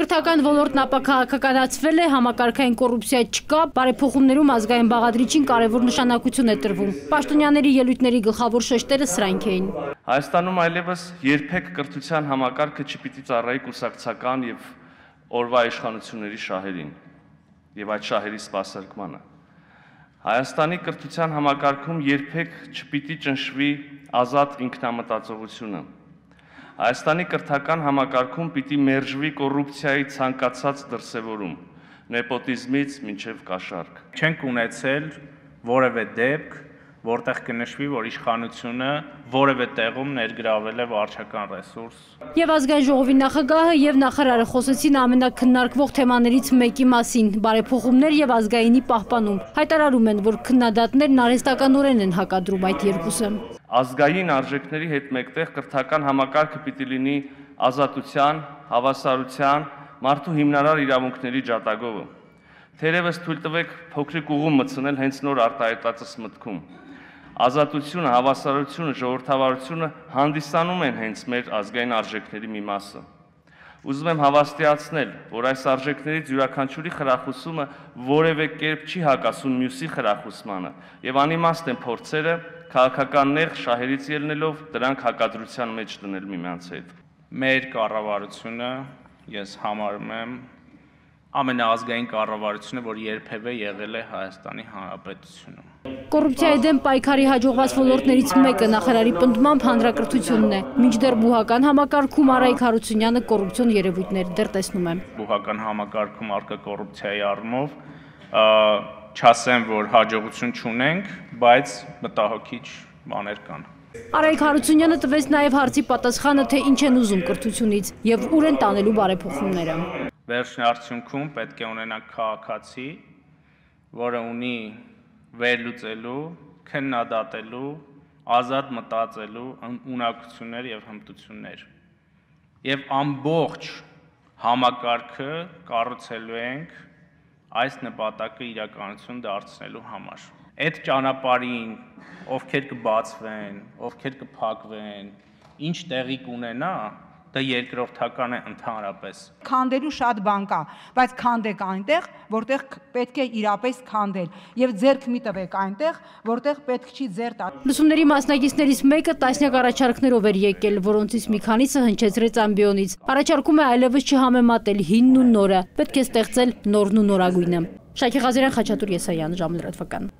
Կրթական ոլորտն ապաքաղաքականացվել է, համակարգային կոռուպցիա չկա, բարեփոխումներում ազգային բաղադրիչին կարևոր նշանակություն է տրվում։ Պաշտոնյաների ելույթների գլխավոր շեշտերը սրանք էին։ Հայաստանում այլևս երբեք կրթության համակարգը չպիտի ծառայի կուսակցական եւ օրվա իշխանությունների շահերին եւ այդ շահերի սպասարկմանը։ Հայաստանի կրթության համակարգում երբեք չպիտի ճնշվի ազատ ինքնամտածողությունը։ Հայաստանի կրթական համակարգում պիտի մերժվի կոռուպցիայի ցանկացած դրսևորում, նեպոտիզմից մինչև կաշառք։ Չենք ունեցել որևէ դեպք, որտեղ կնշվի, որ իշխանությունը որևէ տեղում ներգրավել է վարչական ռեսուրս։ Եվ ազգային ժողովի նախագահը եւ նախարարը խոսեցին ամենակննարկվող թեմաներից մեկի մասին՝ բարեփոխումներ եւ ազգայինի պահպանում։ Հայտարարում են, որ քննադատներն արհեստականորեն են հակադրում այդ երկուսը։ Ազգային արժեքների հետ մեկտեղ կրթական համակարգը պիտի լինի ազատության, հավասարության, մարդու հիմնարար իրավունքների ջատագովը։ Թերևս թույլ տվեք փոքրիկ ուղում մտցնել հենց նոր արտահայտածս մտքում ազատությունը, հավասարությունը, ժողովրդավարությունը հանդիսանում են հենց մեր ազգային արժեքների մի մասը։ Ուզում եմ հավաստիացնել, որ այս արժեքներից յուրաքանչյուրի խրախուսումը որևէ կերպ չի հակասում մյուսի խրախուսմանը, եւ անիմաստ են փորձերը քաղաքական նեղ շահերից ելնելով դրանք հակադրության մեջ դնել միմյանց հետ։ Մեր կառավարությունը ես համարում եմ ամենաազգային կառավարությունը, որ երբևէ եղել է Հայաստանի Հանրապետությունում։ Կոռուպցիայի դեմ պայքարի հաջողված ոլորտներից մեկը նախարարի պնդմամբ հանրակրթությունն է։ Մինչդեռ բուհական համակարգում Արայք Հարությունյանը կոռուպցիոն երևույթներ դեռ տեսնում է։ Բուհական համակարգում արկա կոռուպցիայի առումով չասեմ, որ հաջողություն չունենք, բայց մտահոգիչ բաներ կան։ Արայք Հարությունյանը տվեց նաև հարցի պատասխանը, թե ինչ են ուզում կրթությունից եւ ուր են տանելու բարեփոխումները։ Վերջին արդյունքում պետք է ունենանք քաղաքացի, որը ունի վերլուծելու, քննադատելու, ազատ մտածելու ունակություններ եւ հմտություններ։ Եվ ամբողջ համակարգը կառուցելու ենք այս նպատակը իրականություն դարձնելու համար։ Այդ ճանապարհին ովքեր կբացվեն, ովքեր կփակվեն, ինչ տեղի կունենա, դա երկրորդական է ընդհանրապես։ Քանդելու շատ բան կա, բայց քանդեք այնտեղ, որտեղ պետք է իրապես քանդել եւ ձերք մի տվեք այնտեղ, որտեղ պետք չի ձեր տալ։ Լուսումների մասնակիցներից մեկը տասնյակ առաջարկներով էր եկել, որոնցից մի քանիսը հնչեցրեց ամբիոնից։ Առաջարկում է այլևս չհամեմատել հինն ու նորը, պետք է ստեղծել նորն ու նորագույնը։ Շակի Ղազարյան, Խաչատուր Եսայան, ժամը լրատվական։